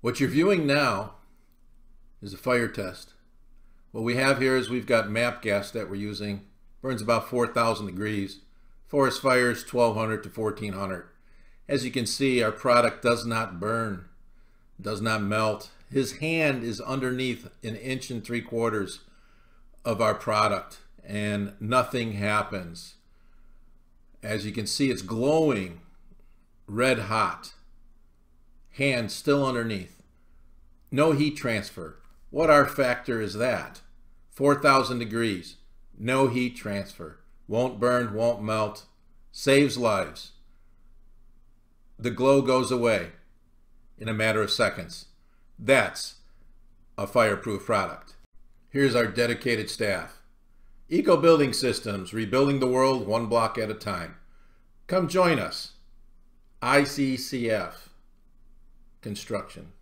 What you're viewing now is a fire test. What we have here is we've got MAPP gas that we're using. Burns about 4,000 degrees. Forest fires 1,200 to 1,400. As you can see, our product does not burn, does not melt. His hand is underneath an inch and three quarters of our product and nothing happens. As you can see, it's glowing red hot. Hand still underneath. No heat transfer. What R factor is that? 4,000 degrees. No heat transfer. Won't burn, won't melt. Saves lives. The glow goes away in a matter of seconds. That's a fireproof product. Here's our dedicated staff. Eco Building Systems, rebuilding the world one block at a time. Come join us. ICCF Construction.